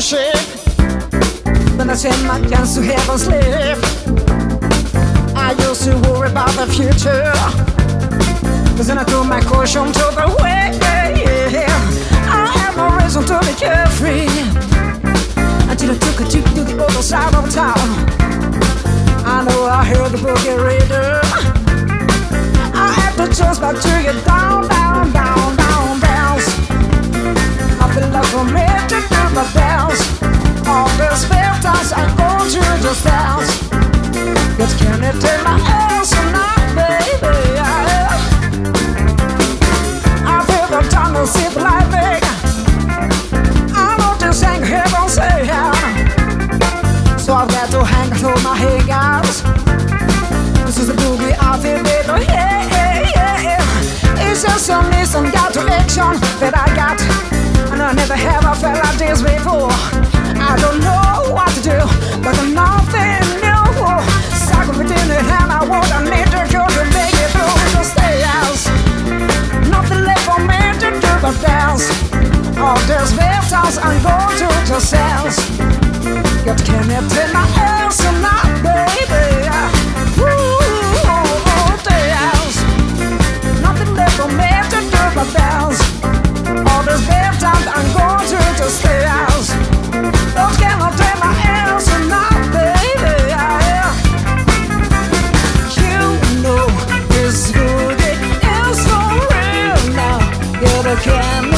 worship. Then I send my guns to heaven's lift. I used to worry about the future. But then I threw my caution to the wind. I have no reason to be carefree. Until I took a trip to the other side of town. I know I heard the boogie reader. To just dance. But can it take my ass or not, baby? I feel the tunnel zip lightning. I know this ain't heaven's hell. So I've got to hang to my hangouts. This is the boogie I feel, baby. Hey, hey, hey. It's just some listen, got to action that I got. And I never have I felt like this before. Victims I'm going to cells. Got can you take my ass or not, baby? Ooh, dance. Nothing left for me to do but dance. All these victims I'm going to the cells. Don't can you take my ass or not, baby? You know this good is for real now. You're the camera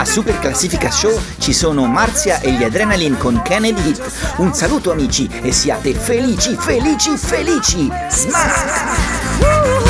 A Super Classifica Show ci sono Marzia e gli Adrenaline con Kennedy Hit. Un saluto amici e siate felici, felici, felici! Smack!